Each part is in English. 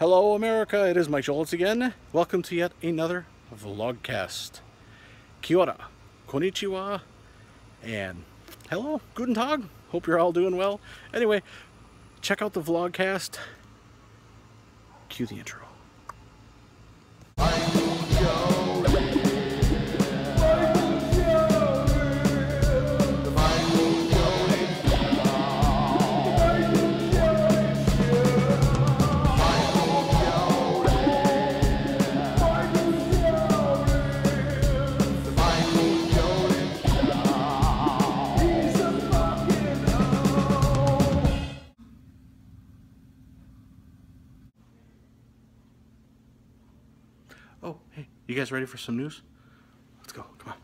Hello America, it is Mike Jolitz again. Welcome to yet another vlogcast. Kia ora, konnichiwa, and hello, guten tag. Hope you're all doing well. Anyway, check out the vlogcast. Cue the intro. You guys ready for some news? Let's go, come on.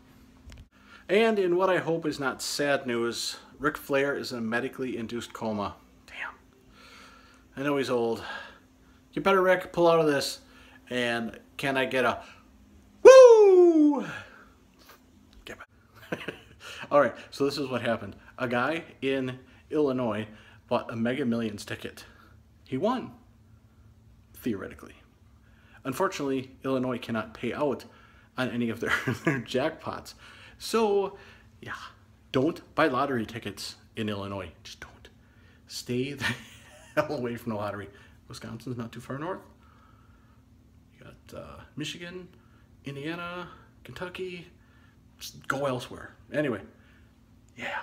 And in what I hope is not sad news, Ric Flair is in a medically induced coma. Damn. I know he's old. You better, Ric, pull out of this. And can I get a woo? Get. All right, so this is what happened. A guy in Illinois bought a Mega Millions ticket. He won, theoretically. Unfortunately, Illinois cannot pay out on any of their, their jackpots. So, yeah, don't buy lottery tickets in Illinois. Just don't. Stay the hell away from the lottery. Wisconsin's not too far north. You got uh, Michigan, Indiana, Kentucky. Just go elsewhere. Anyway, yeah.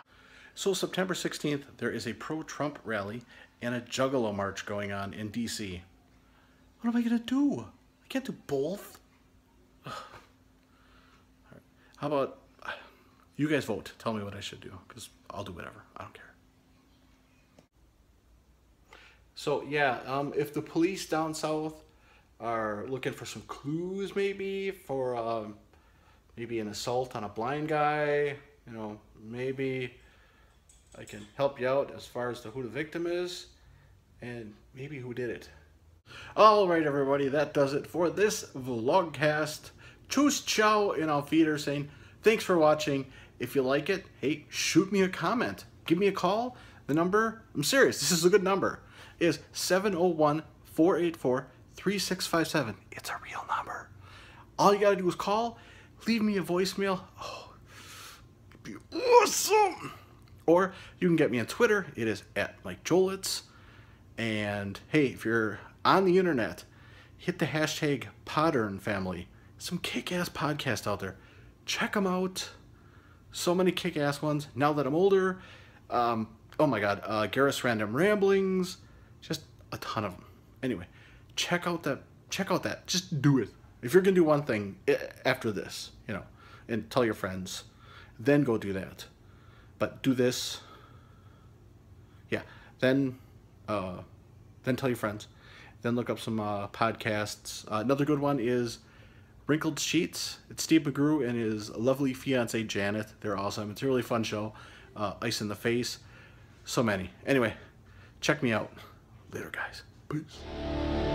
So September 16th, there is a pro-Trump rally and a Juggalo march going on in D.C. What am I going to do? I can't do both. Ugh. How about you guys vote? Tell me what I should do because I'll do whatever. I don't care. So yeah, um, if the police down south are looking for some clues, maybe for um, maybe an assault on a blind guy, you know, maybe I can help you out as far as to who the victim is and maybe who did it. All right, everybody, that does it for this vlogcast. Choose ciao in auf saying thanks for watching. If you like it, hey, shoot me a comment. Give me a call. The number, I'm serious, this is a good number, is 701-484-3657. It's a real number. All you gotta do is call, leave me a voicemail. Oh, be awesome. Or you can get me on Twitter. It is at Mike Jolitz. And hey, if you're on the internet, hit the hashtag Podern family. Some kick-ass podcasts out there. Check them out. So many kick-ass ones. Now that I'm older, um, oh my god, uh, Random Ramblings, just a ton of them. Anyway, check out that. Check out that. Just do it. If you're gonna do one thing after this, you know, and tell your friends, then go do that. But do this. Yeah. Then, uh, then tell your friends. Then look up some uh, podcasts. Uh, another good one is Wrinkled Sheets. It's Steve McGrew and his lovely fiance Janet. They're awesome. It's a really fun show. Uh, Ice in the Face. So many. Anyway, check me out. Later, guys. Peace.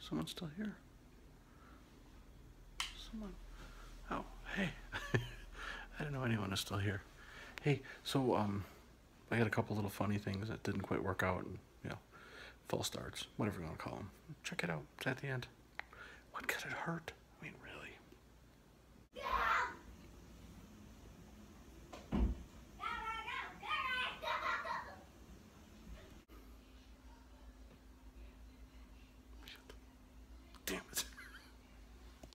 Someone's still here. Someone. Oh, hey. I didn't know anyone is still here. Hey, so um, I had a couple little funny things that didn't quite work out, and you know, false starts, whatever you want to call them. Check it out. It's at the end. What could it hurt?